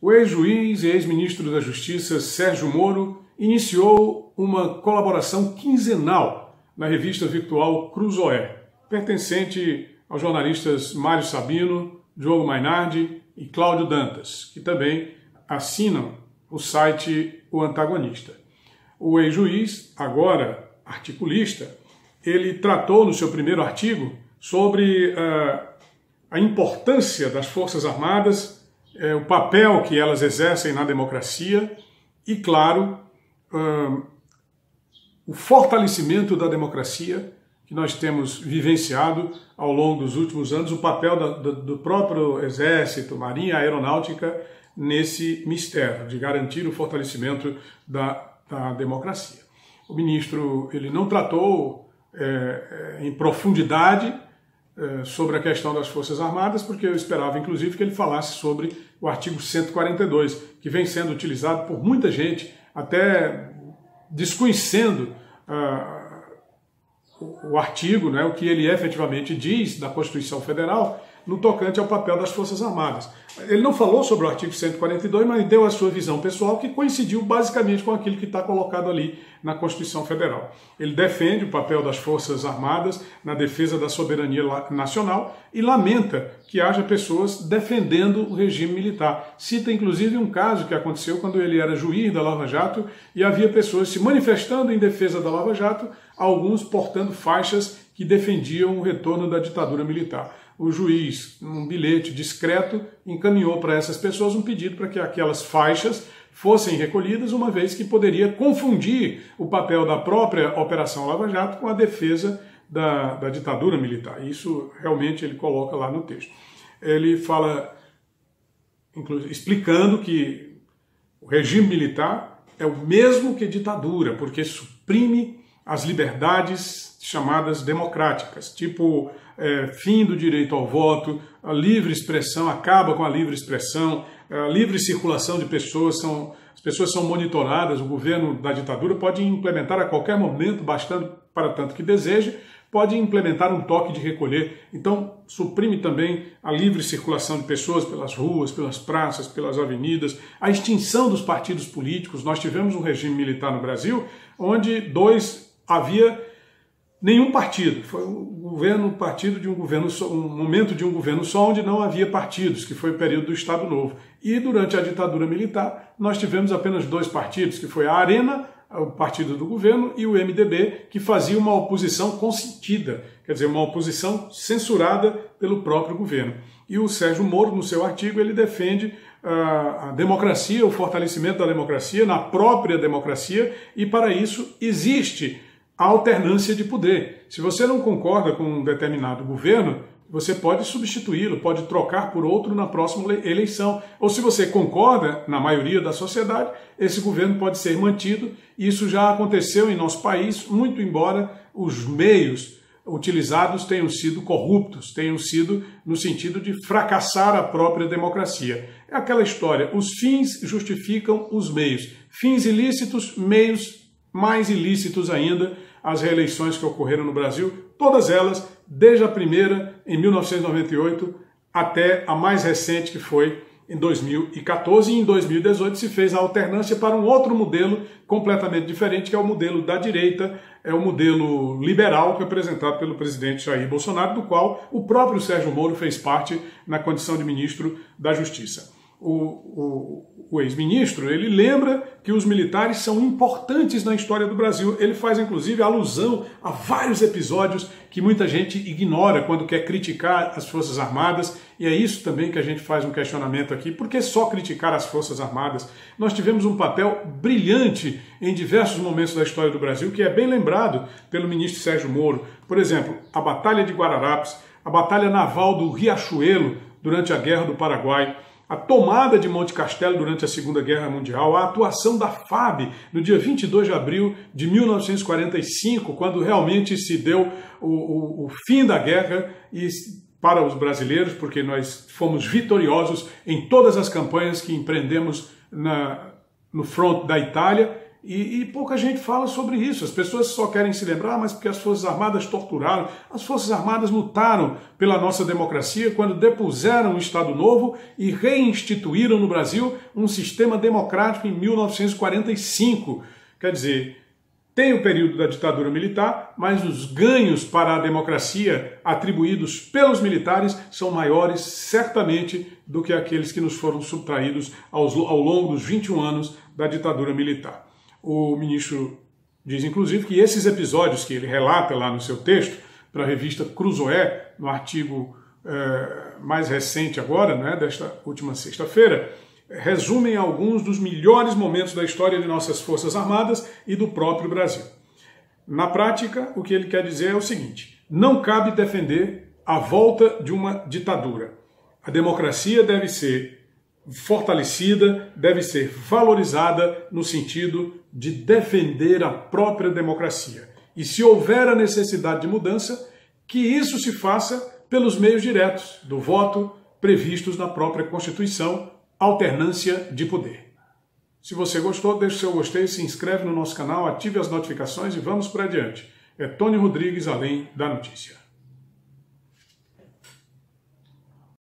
o ex-juiz e ex-ministro da Justiça Sérgio Moro iniciou uma colaboração quinzenal na revista virtual Cruzoé, pertencente aos jornalistas Mário Sabino, Diogo Mainardi e Cláudio Dantas, que também assinam o site O Antagonista. O ex-juiz, agora articulista, ele tratou no seu primeiro artigo sobre uh, a importância das Forças Armadas, uh, o papel que elas exercem na democracia e, claro, o fortalecimento da democracia que nós temos vivenciado ao longo dos últimos anos, o papel da, do, do próprio Exército, Marinha, Aeronáutica nesse mistério de garantir o fortalecimento da, da democracia. O ministro ele não tratou é, em profundidade é, sobre a questão das Forças Armadas, porque eu esperava, inclusive, que ele falasse sobre o artigo 142, que vem sendo utilizado por muita gente, até desconhecendo o, o artigo, né, o que ele efetivamente diz da Constituição Federal, no tocante ao papel das Forças Armadas. Ele não falou sobre o artigo 142, mas deu a sua visão pessoal, que coincidiu basicamente com aquilo que está colocado ali na Constituição Federal. Ele defende o papel das Forças Armadas na defesa da soberania nacional e lamenta que haja pessoas defendendo o regime militar. Cita inclusive um caso que aconteceu quando ele era juiz da Lava Jato e havia pessoas se manifestando em defesa da Lava Jato, alguns portando faixas que defendiam o retorno da ditadura militar o juiz, um bilhete discreto, encaminhou para essas pessoas um pedido para que aquelas faixas fossem recolhidas, uma vez que poderia confundir o papel da própria Operação Lava Jato com a defesa da, da ditadura militar. Isso realmente ele coloca lá no texto. Ele fala, explicando que o regime militar é o mesmo que ditadura, porque suprime as liberdades chamadas democráticas, tipo é, fim do direito ao voto, a livre expressão, acaba com a livre expressão, a livre circulação de pessoas, são, as pessoas são monitoradas, o governo da ditadura pode implementar a qualquer momento, bastando para tanto que deseje, pode implementar um toque de recolher. Então, suprime também a livre circulação de pessoas pelas ruas, pelas praças, pelas avenidas, a extinção dos partidos políticos. Nós tivemos um regime militar no Brasil onde dois havia nenhum partido. Foi um governo, partido de um governo um momento de um governo só onde não havia partidos, que foi o período do Estado Novo. E durante a ditadura militar, nós tivemos apenas dois partidos, que foi a Arena, o partido do governo, e o MDB, que fazia uma oposição consentida, quer dizer, uma oposição censurada pelo próprio governo. E o Sérgio Moro, no seu artigo, ele defende ah, a democracia, o fortalecimento da democracia, na própria democracia, e para isso existe a alternância de poder. Se você não concorda com um determinado governo, você pode substituí-lo, pode trocar por outro na próxima eleição. Ou se você concorda, na maioria da sociedade, esse governo pode ser mantido. Isso já aconteceu em nosso país, muito embora os meios utilizados tenham sido corruptos, tenham sido no sentido de fracassar a própria democracia. É aquela história: os fins justificam os meios. Fins ilícitos, meios mais ilícitos ainda as reeleições que ocorreram no Brasil, todas elas, desde a primeira, em 1998, até a mais recente, que foi em 2014 e em 2018 se fez a alternância para um outro modelo completamente diferente, que é o modelo da direita, é o modelo liberal que é apresentado pelo presidente Jair Bolsonaro, do qual o próprio Sérgio Moro fez parte na condição de ministro da Justiça o, o, o ex-ministro, ele lembra que os militares são importantes na história do Brasil. Ele faz, inclusive, alusão a vários episódios que muita gente ignora quando quer criticar as Forças Armadas, e é isso também que a gente faz um questionamento aqui. Por que só criticar as Forças Armadas? Nós tivemos um papel brilhante em diversos momentos da história do Brasil, que é bem lembrado pelo ministro Sérgio Moro. Por exemplo, a Batalha de Guararapes, a Batalha Naval do Riachuelo durante a Guerra do Paraguai, a tomada de Monte Castelo durante a Segunda Guerra Mundial, a atuação da FAB no dia 22 de abril de 1945, quando realmente se deu o, o, o fim da guerra e para os brasileiros, porque nós fomos vitoriosos em todas as campanhas que empreendemos na, no front da Itália E, e, pouca gente fala sobre isso. As pessoas só querem se lembrar, ah, mas porque as Forças Armadas torturaram. As Forças Armadas lutaram pela nossa democracia quando depuseram o Estado Novo e reinstituíram no Brasil um sistema democrático em 1945. Quer dizer, tem o período da ditadura militar, mas os ganhos para a democracia atribuídos pelos militares são maiores, certamente, do que aqueles que nos foram subtraídos ao longo dos 21 anos da ditadura militar. O ministro diz, inclusive, que esses episódios que ele relata lá no seu texto, para a revista Cruzoé, no artigo eh, mais recente agora, né, desta última sexta-feira, resumem alguns dos melhores momentos da história de nossas Forças Armadas e do próprio Brasil. Na prática, o que ele quer dizer é o seguinte: não cabe defender a volta de uma ditadura. A democracia deve ser fortalecida, deve ser valorizada no sentido de defender a própria democracia. E se houver a necessidade de mudança, que isso se faça pelos meios diretos do voto previstos na própria Constituição, alternância de poder. Se você gostou, deixe seu gostei, se inscreve no nosso canal, ative as notificações e vamos para adiante. É Tony Rodrigues, além da notícia.